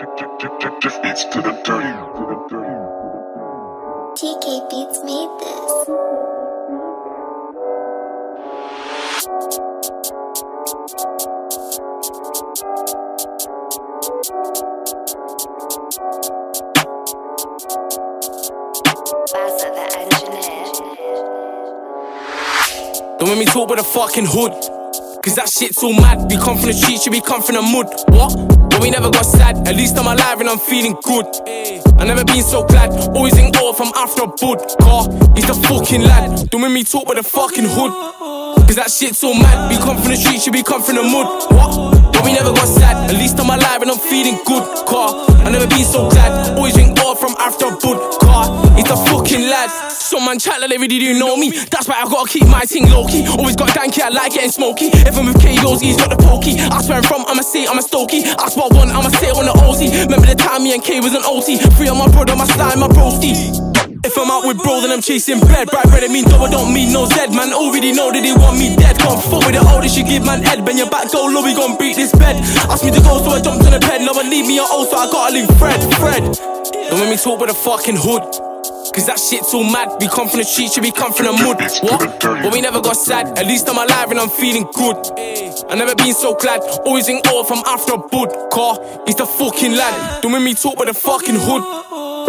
Just beats to the dirty. TK Beats made this. Baza the engineer. Don't make me talk with a fucking hood. Cause that shit's all mad. We come from the streets, should be come from the mud. What? But we never got sad. At least I'm alive and I'm feeling good. I never been so glad. Always in awe from after a bud. Car, he's the fucking lad. Don't make me talk with a fucking hood. Cause that shit's so mad. We come from the streets, should be come from the mud. What? But we never got sad. At least I'm alive and I'm feeling good. Car, I never been so glad. Always in he's the fucking lad. Some man chat like they really do know me. That's why I gotta keep my thing low key. Always got danky, I like getting smoky. If I'm with KOs, he's got the pokey. Ask where I'm from, I'ma say I'm a stokey. Ask what I want, I'ma say on the OZ. Remember the time me and K was an OT. Free on my brother, my slime, my broski. If I'm out with bro, then I'm chasing bread. Bright bread, it mean double, don't mean no Z. Man, already know that they want me dead. Can't fuck with the oldest, you give man head. Bend your back, go low, we gon' beat this bed. Ask me to go, so I jumped on the bed. No one leave me at all, so I gotta leave Fred, Fred. Don't make me talk with a fucking hood. Cause that shit's all mad. We come from the streets, should we come from the mud? What? But we never got sad. At least I'm alive and I'm feeling good. I never been so glad. Always in awe from after a bud. Car, he's the fucking lad. Don't make me talk with the fucking hood.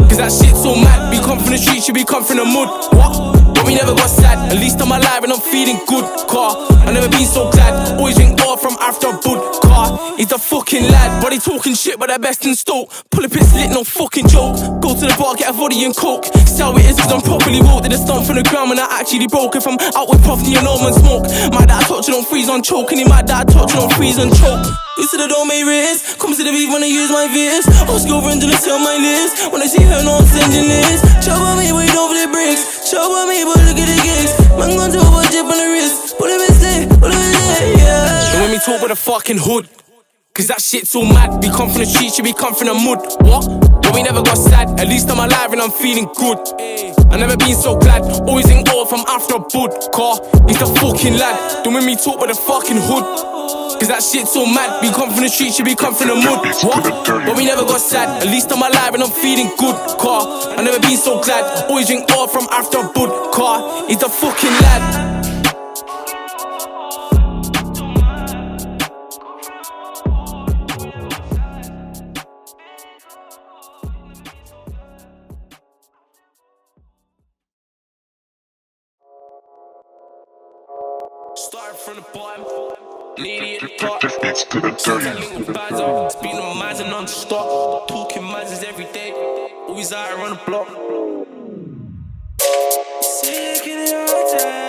Cause that shit's all mad. We come from the streets, should we come from the mud? What? But we never got sad. At least I'm alive and I'm feeling good. Car, I never been so glad. Always in awe from after a bud. He's the fucking lad. Body talking shit, but they're best in stoke. Pull up his lit, no fucking joke. Go to the bar, get a body and coke. Is, cause I'm properly woke. Did a stomp from the ground when I actually broke. If I'm out with property and no man smoke. My dad touch it, don't freeze on choke. And he my dad touch it, don't freeze on choke. You said I don't make risk. Comes to the beat when I use my vis. Ask your friend to on my list. When I see her, no, I'm sending this. Chop on me, but you don't flip bricks. Chop on me, but look at the gigs. Man, gone to a chip on the wrist. Pull him in slay, pull him in slay, yeah. Don't make me talk with a fucking hood. Cause that shit's all mad. We come from the streets, should we come from the mud? What? But we never got sad. At least I'm alive and I'm feeling good. I never been so glad. Always in awe from after a bud. Car, he's the fucking lad. Don't make me talk with a fucking hood. Cause that shit's so mad. We come from the streets, should we come from the mud? What? But we never got sad. At least I'm alive and I'm feeling good. Car, I never been so glad. Always in awe from after a bud. Car, he's the fucking lad. Started from the bottom, the top. Just beats to the dirty. Up, speeding on minds and non-stop. Talking minds is every day, always out on the block. Sick in the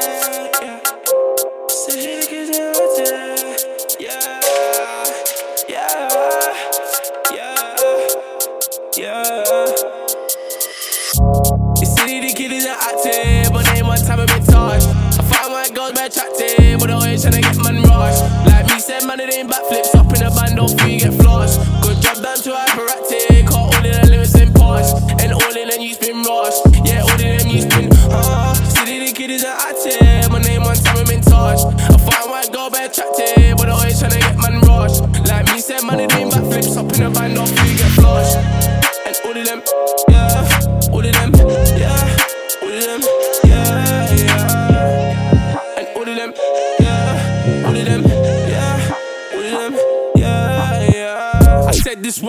tryna get man rush. Like me said, man, it ain't backflips up in the band, don't feel you get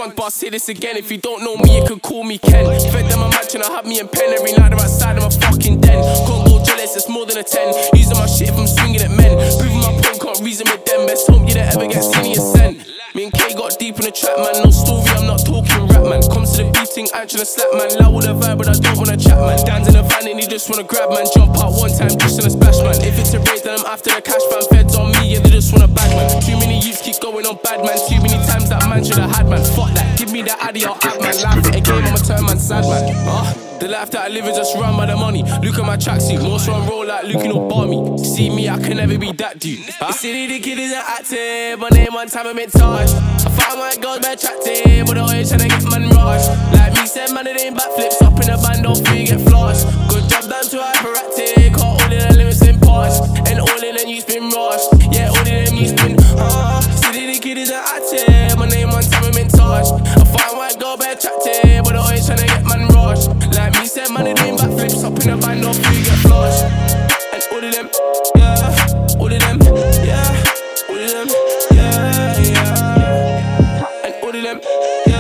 once, but I'll say this again. If you don't know me, you can call me Ken. Fed them a match and I have me in pen every night. They're outside of my fucking den. Can't go jealous, it's more than a 10. Using my shit if I'm swinging at men. Proving my point, can't reason with them. Best hope you don't ever get senior sent. Me and K got deep in the trap, man. No story, I'm not talking rap, man. Comes to the beating, I'm trying to slap, man. Loud with a vibe, but I don't wanna chat, man. Dan's in the van and he just wanna grab, man. Jump out one time, just in a splash, man. If it's a raid, then I'm after the cash, man. Feds on me, yeah, they just wanna bag, man. Too many youths keep going on bad, man. Too many times that man should've had, man. Fuck that, give me that addy, I'll act, man. Laugh a game, I'ma turn man sad, man. Ah, the life that I live is just run by the money. Look at my tracksuit, most run roll like Luke, bar me. See me, I can never be that dude. Huh? The city, the kid isn't active, but name one time I'm in touch. I found my girls bad attractive, but always tryna get man rush. Like me said, man, it ain't backflips up in the band, don't feel get flushed. Good job done to hyperactive, caught all in the limits in parts. And all in them you spin rushed. But always tryna get man rush. Like me said, man, they doing backflips up in the band, off you get flush. And all of them, yeah, all of them, yeah, all of them, yeah, yeah. And all of them, yeah,